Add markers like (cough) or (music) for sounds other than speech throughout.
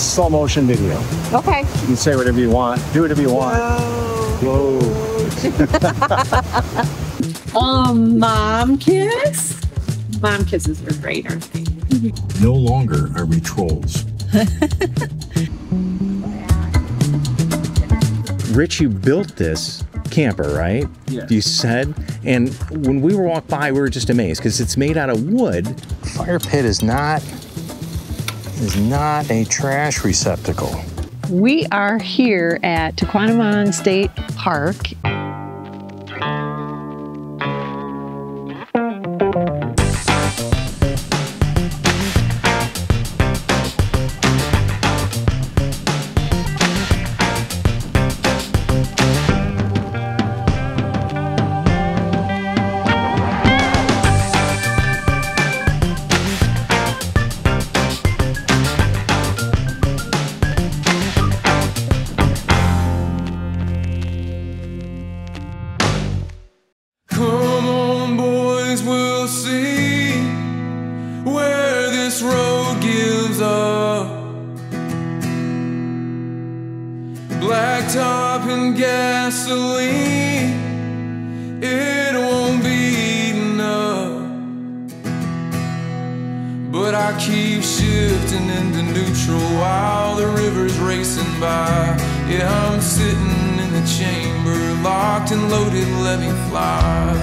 slow motion video. Okay. You can say whatever you want. Do whatever you want. Whoa. (laughs) Um, mom kiss. Mom kisses are great, aren't they? No longer are we trolls. (laughs) Rich, you built this camper, right? Yes. You said, and when we were walked by, we were just amazed because it's made out of wood. Fire pit is not is not a trash receptacle. We are here at Tahquamenon State Park. Sitting in the chamber, locked and loaded, let me fly.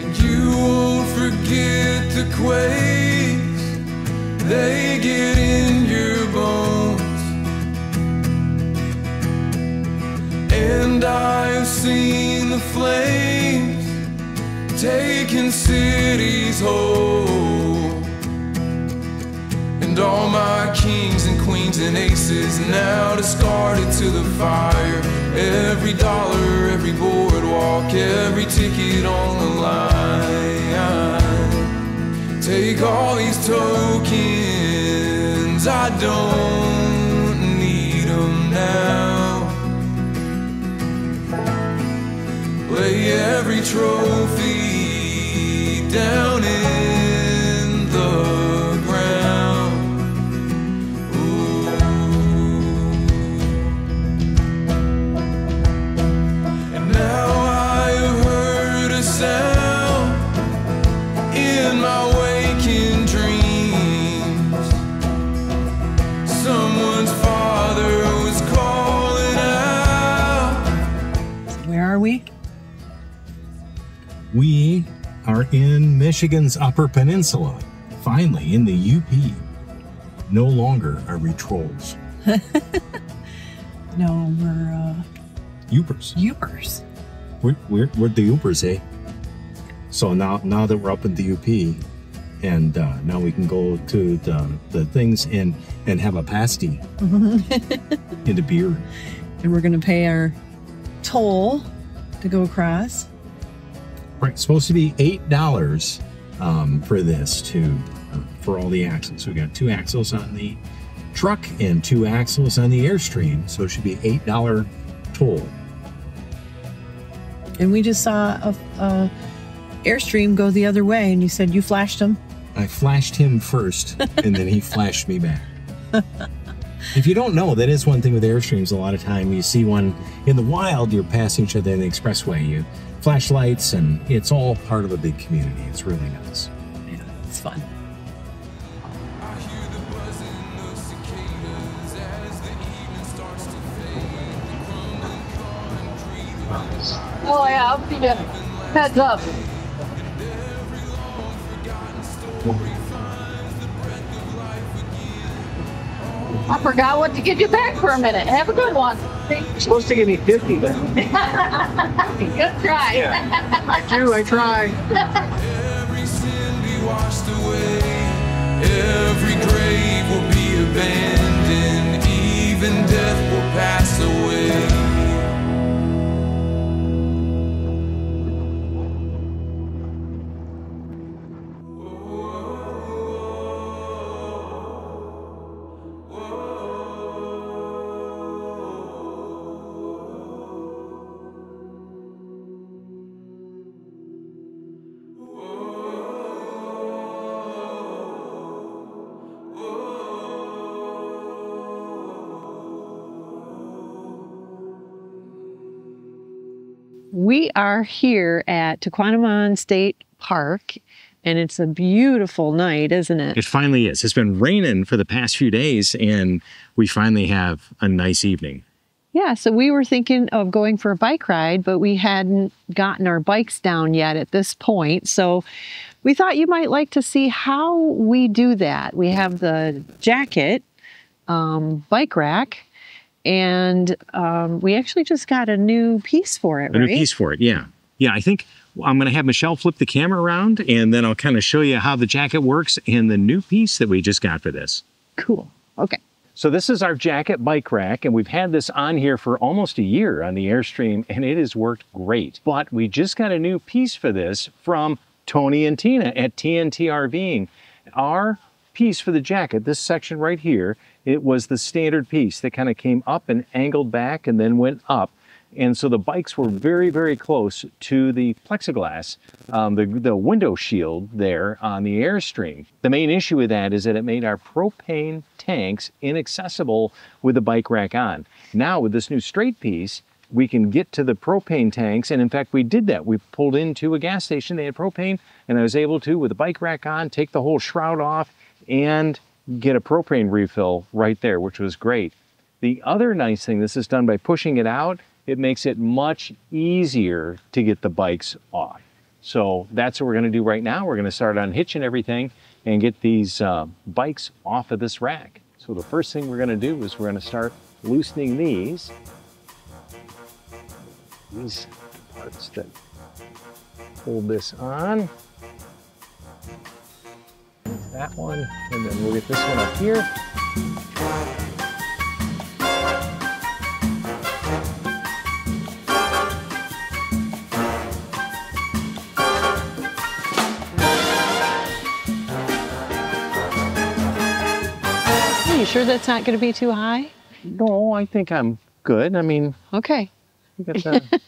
And you won't forget the quakes, they get in your bones. And I have seen the flames taking cities whole. And all my kings and queens and aces now discarded to the fire. Every dollar, every boardwalk, every ticket on the line. Take all these tokens, I don't need them now. Lay every trophy down in in Michigan's Upper Peninsula, finally in the UP. No longer are we trolls. (laughs) No, we're uh, Yoopers. Yoopers. We're, we're, we're the Yoopers, eh? So now now that we're up in the UP, and uh, now we can go to the, the things and and have a pasty (laughs) and a beer. And we're going to pay our toll to go across. Supposed to be eight dollars um, for this to uh, for all the axles. We got two axles on the truck and two axles on the airstream, so it should be eight dollar toll. And we just saw a, a Airstream go the other way, and you said you flashed him. I flashed him first, and then he flashed me back. (laughs) If you don't know, that is one thing with Airstreams. A lot of time you see one in the wild, you're passing each other in the expressway. You flash lights, and it's all part of a big community. It's really nice. Yeah, it's fun. I hear the buzzing of cicadas as the evening starts to fade. The crumbling concrete Oh yeah, I'll see you. Heads up. I forgot what to give you back for a minute. Have a good one. You're supposed to give me 50, but (laughs) Good try. Yeah. (laughs) I do, I try. Every sin be washed away. Every grave will be abandoned. Even death will pass away. We are here at Tahquamenon State Park, and it's a beautiful night, isn't it? It finally is. It's been raining for the past few days, and we finally have a nice evening. Yeah, so we were thinking of going for a bike ride, but we hadn't gotten our bikes down yet at this point. So we thought you might like to see how we do that. We have the jacket, um, bike rack, and um, we actually just got a new piece for it, A right? new piece for it, yeah. Yeah, I think I'm going to have Michelle flip the camera around, and then I'll kind of show you how the jacket works and the new piece that we just got for this. Cool. Okay. So this is our jacket bike rack, and we've had this on here for almost a year on the Airstream, and it has worked great. But we just got a new piece for this from Tony and Tina at TNT RVing. Our piece for the jacket, this section right here, it was the standard piece that kind of came up and angled back and then went up. And so the bikes were very, very close to the plexiglass, um, the, the window shield there on the Airstream. The main issue with that is that it made our propane tanks inaccessible with the bike rack on. Now with this new straight piece, we can get to the propane tanks. And in fact, we did that. We pulled into a gas station, they had propane, and I was able to, with the bike rack on, take the whole shroud off and get a propane refill right there, which was great. The other nice thing, this is done by pushing it out, it makes it much easier to get the bikes off. So that's what we're gonna do right now. We're gonna start unhitching everything and get these uh, bikes off of this rack. So the first thing we're gonna do is we're gonna start loosening these. These parts that hold this on. That one, and then we'll get this one up here. Are you sure that's not going to be too high? No, I think I'm good. I mean, Okay. I got the,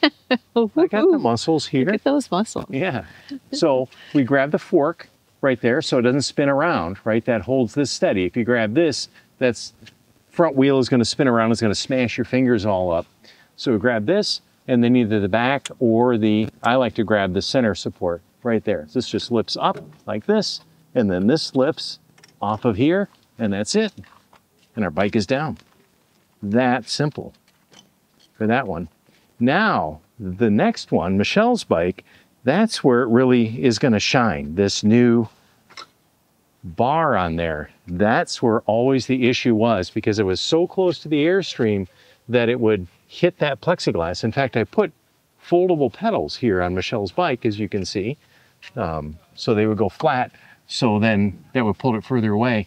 (laughs) I got the muscles here. Look at those muscles. Yeah. So we grab the fork right there so it doesn't spin around, right? That holds this steady. If you grab this, that's front wheel is going to spin around, it's going to smash your fingers all up. So grab this and then either the back or the, I like to grab the center support right there. This just lifts up like this and then this lifts off of here and that's it. And our bike is down. That simple for that one. Now, the next one, Michelle's bike, that's where it really is going to shine. This new bar on there, that's where always the issue was because it was so close to the Airstream that it would hit that plexiglass. In fact, I put foldable pedals here on Michelle's bike, as you can see, um, so they would go flat. So then that would pull it further away.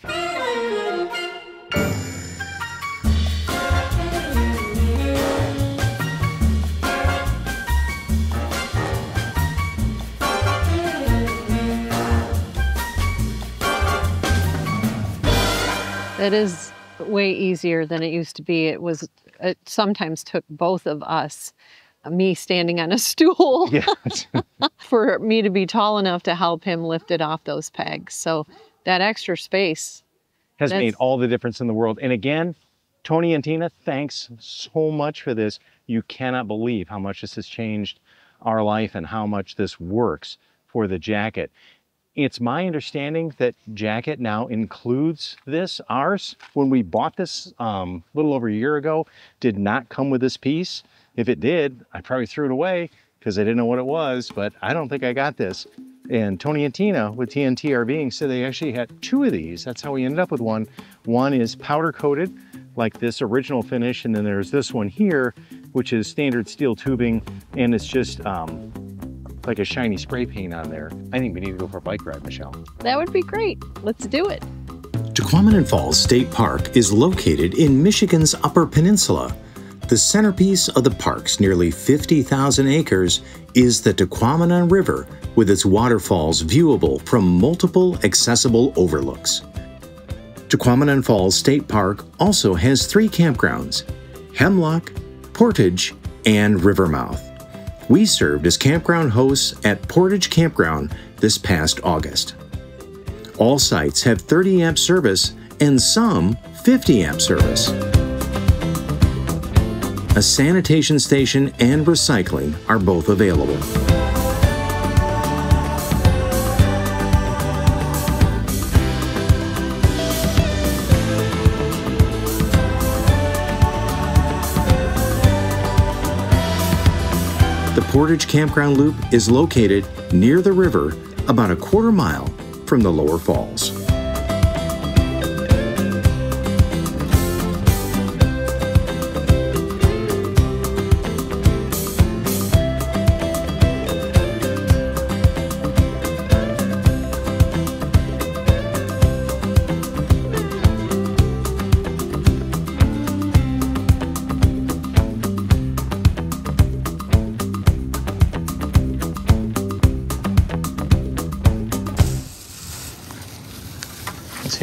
That is way easier than it used to be. It was, it sometimes took both of us, uh, me standing on a (laughs) stool, Yeah. (laughs) for me to be tall enough to help him lift it off those pegs. So that extra space. has made all the difference in the world. And again, Tony and Tina, thanks so much for this. You cannot believe how much this has changed our life and how much this works for the jacket. It's my understanding that jacket now includes this. Ours, when we bought this um, a little over a year ago, did not come with this piece. If it did, I probably threw it away because I didn't know what it was, but I don't think I got this. And Tony and Tina with TNT RVing said they actually had two of these. That's how we ended up with one. One is powder coated, like this original finish, and then there's this one here, which is standard steel tubing, and it's just um, like a shiny spray paint on there. I think we need to go for a bike ride, Michelle. That would be great. Let's do it. Tahquamenon Falls State Park is located in Michigan's Upper Peninsula. The centerpiece of the park's nearly 50,000 acres is the Tahquamenon River with its waterfalls viewable from multiple accessible overlooks. Tahquamenon Falls State Park also has three campgrounds Hemlock, Portage, and Rivermouth. We served as campground hosts at Portage Campground this past August. All sites have 30 amp service and some 50 amp service. A sanitation station and recycling are both available. Portage Campground Loop is located near the river about a quarter mile from the lower falls.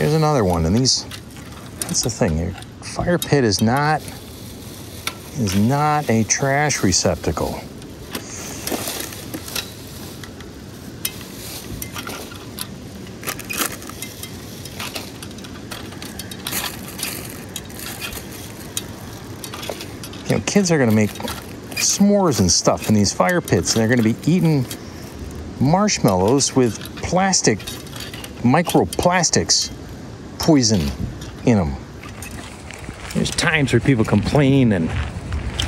Here's another one, and these. That's the thing. Your fire pit is not is not a trash receptacle. You know, kids are going to make s'mores and stuff in these fire pits, and they're going to be eating marshmallows with plastic microplastics poison in them. There's times where people complain and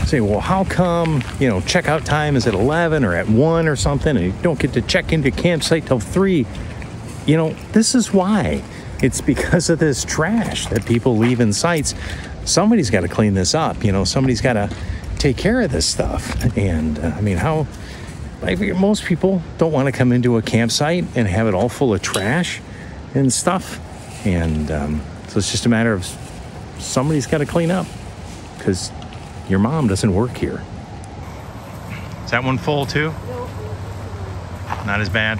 say, well, how come, you know, checkout time is at 11 or at 1 or something, and you don't get to check into campsite till 3? You know, this is why. It's because of this trash that people leave in sites. Somebody's got to clean this up, you know, somebody's got to take care of this stuff. And uh, I mean, how, figure most people don't want to come into a campsite and have it all full of trash and stuff. And um, so it's just a matter of somebody's got to clean up because your mom doesn't work here. Is that one full too? Not as bad.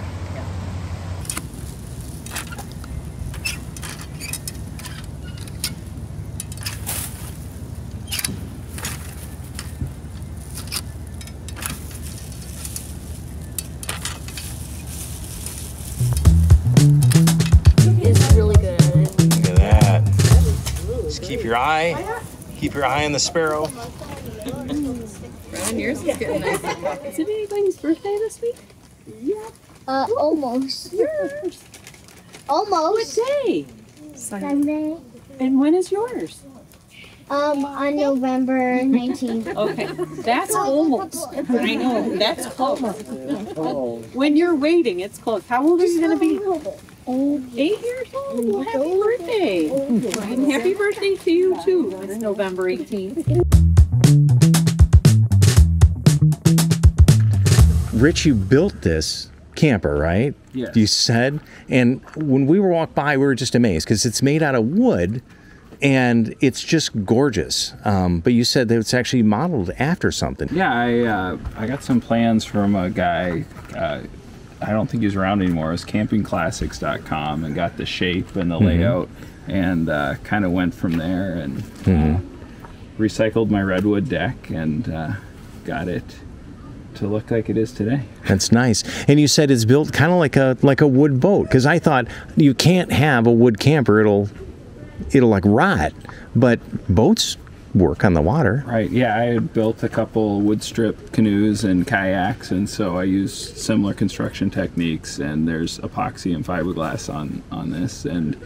Your eye, keep your eye on the sparrow. Ron, yours is getting nice. Is it anybody's birthday this week? Uh, almost. Almost. Day. Sunday. And when is yours? Um, on November 19th. (laughs) Okay, that's almost. I know, that's close. When you're waiting, it's close. How old are you gonna be? Eight years old? Well, happy birthday. And happy birthday to you too. It's November 18th. Rich, you built this camper, right? Yes. You said, and when we were walked by, we were just amazed because it's made out of wood, and it's just gorgeous. Um, but you said that it's actually modeled after something. Yeah, I uh, I got some plans from a guy. Uh, I don't think he's around anymore. It was campingclassics.com and got the shape and the layout and uh, kind of went from there and uh, recycled my redwood deck and uh, got it to look like it is today. That's nice. And you said it's built kind of like a like a wood boat because I thought you can't have a wood camper; it'll it'll like rot. But boats work on the water. Right. Yeah, I had built a couple wood strip canoes and kayaks, and so I used similar construction techniques. And there's epoxy and fiberglass on on this, and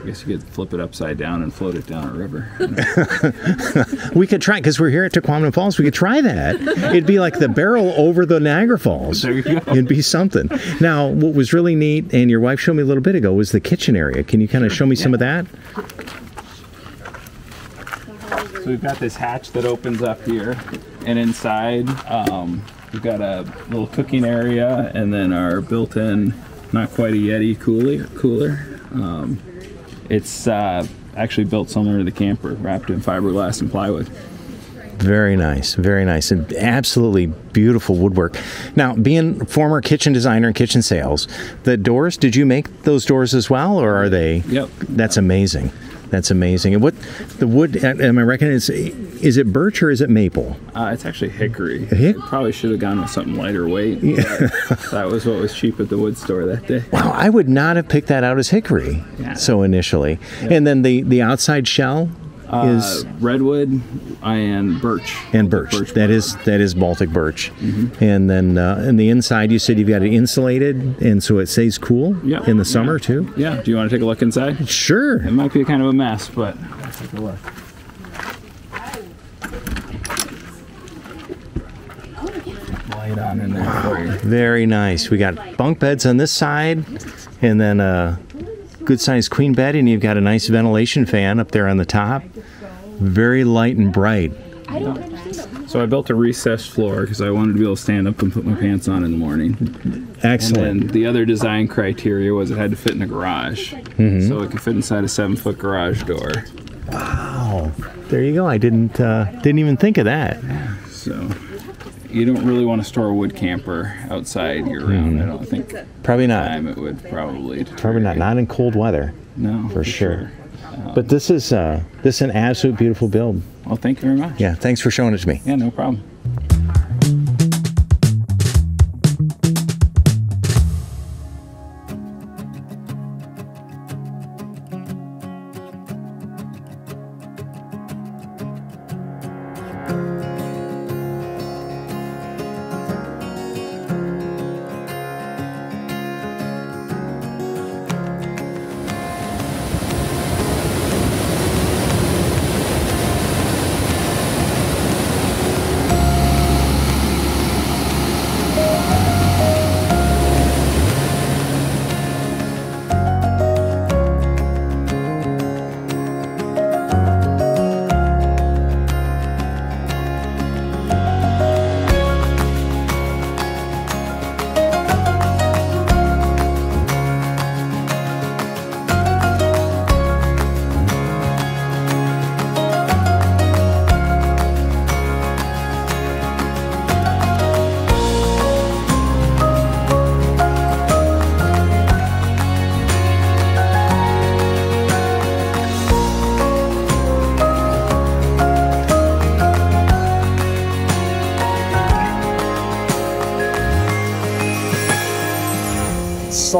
I guess you could flip it upside down and float it down a river. (laughs) We could try because we're here at Tahquamenon Falls. We could try that. It'd be like the barrel over the Niagara Falls. There you go. It'd be something. Now, what was really neat, and your wife showed me a little bit ago, was the kitchen area. Can you kind of show me some of that? So we've got this hatch that opens up here, and inside um, we've got a little cooking area, and then our built-in, not quite a Yeti cooler. Cooler. Um, it's uh, actually built similar to the camper, wrapped in fiberglass and plywood. Very nice, very nice, and absolutely beautiful woodwork. Now, being former kitchen designer and kitchen sales, the doors, did you make those doors as well, or are they? Yep. That's amazing. That's amazing. And what the wood? Am I reckoning? Is is it birch or is it maple? Uh, it's actually hickory. hick- Probably should have gone with something lighter weight. but (laughs) that was what was cheap at the wood store that day. Wow, I would not have picked that out as hickory. Yeah. So initially, and then the the outside shell, is Uh, redwood and birch. and birch. Birch That is that is Baltic birch. Mm-hmm. And then uh, in the inside, you said you've got it insulated, and so it stays cool Yeah, in the yeah. summer too. Yeah. Do you want to take a look inside? Sure. It might be kind of a mess, but let's take a look. Light on in there for you. Very nice. We got bunk beds on this side, and then a good sized queen bed, and you've got a nice ventilation fan up there on the top. Very light and bright. So I built a recessed floor because I wanted to be able to stand up and put my pants on in the morning. Excellent. And the other design criteria was it had to fit in a garage. Mm-hmm. So it could fit inside a seven foot garage door. Wow. there you go. I didn't uh, didn't even think of that. So you don't really want to store a wood camper outside year round. I don't think Probably not. time it would probably Probably not. Not in cold weather, no for sure. But this is uh, this is an absolute beautiful build. Well, thank you very much. Yeah. Thanks for showing it to me. Yeah, no problem.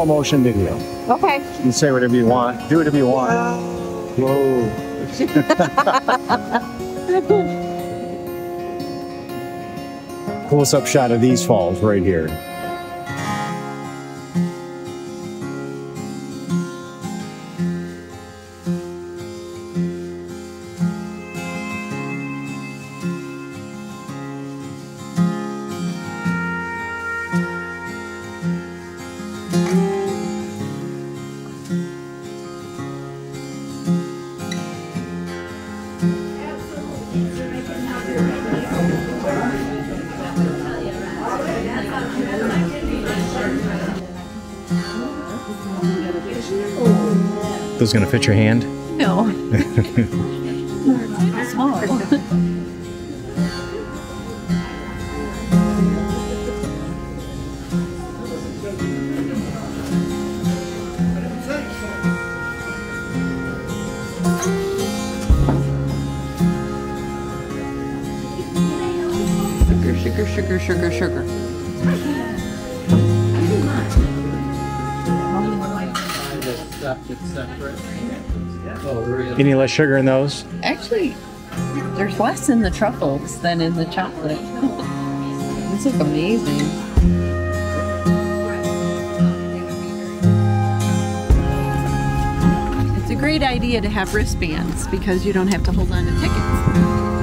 Motion video. Okay. You can say whatever you want. Do whatever you want. Whoa. (laughs) Close up shot of these falls right here. Those gonna fit your hand? No. (laughs) Any oh, less sugar in those? Actually, there's less in the truffles than in the chocolate. (laughs) this is amazing. It's a great idea to have wristbands because you don't have to hold on to tickets.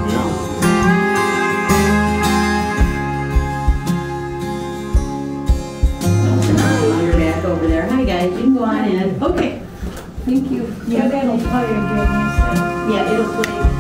In. Okay. Thank you. Yeah, that'll play again. Yeah, it'll play.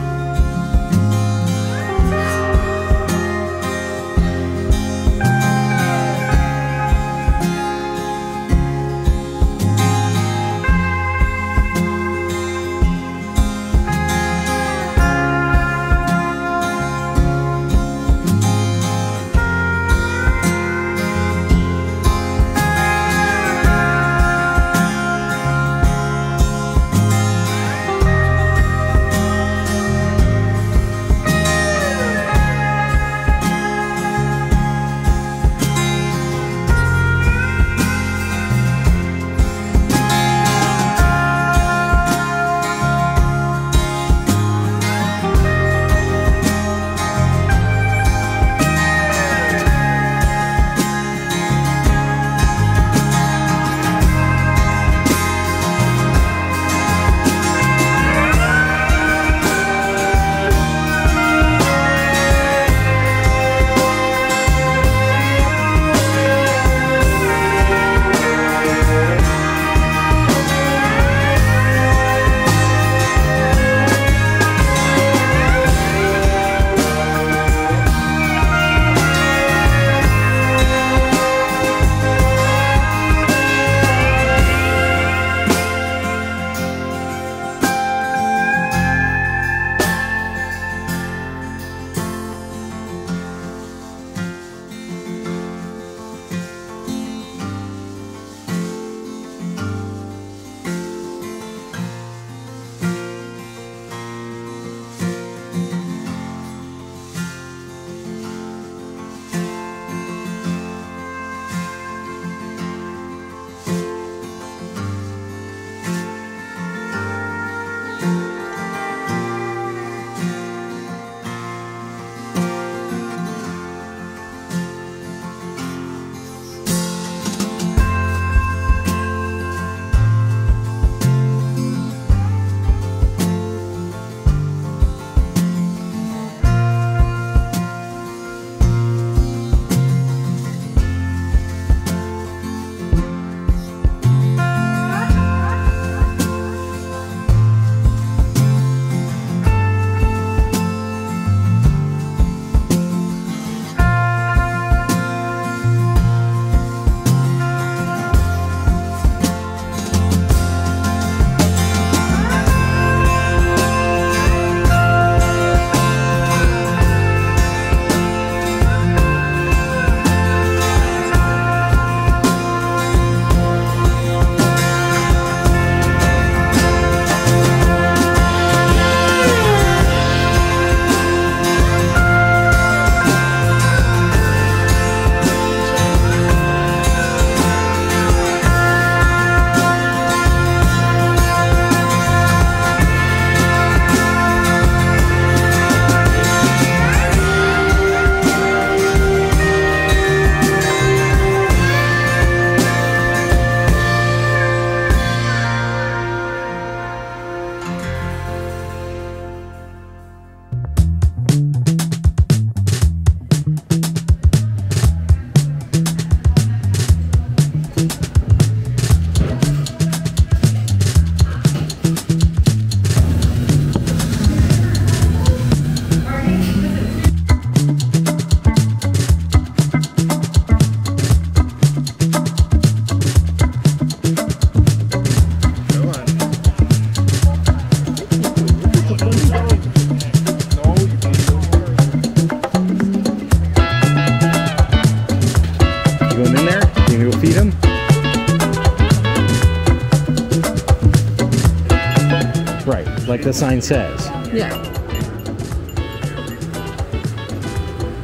The sign says. Yeah.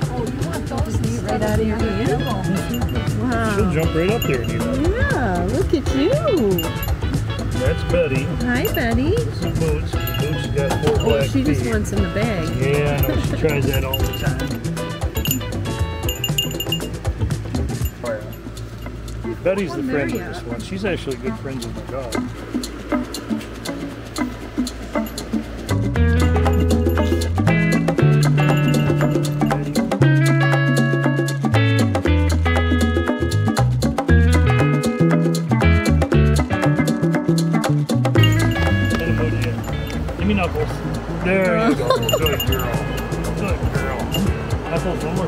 Oh, you want dogs to eat right out of your hand. Wow. She'll jump right up there and. Yeah, look at you. That's Betty. Hi, Betty. This is Boots. Boots got four Oh, black she just feet. wants in the bag. Yeah, I know. She tries that all the time. Betty's the friend of this one. She's actually good friends with my dog.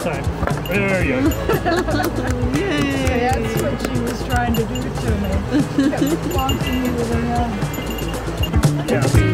time. There you go. (laughs) Yay. That's what she was trying to do to me. Kept bonking me with her hand. Yeah.